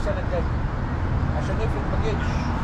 السنة الجاية. عشان نقفل ما جيتش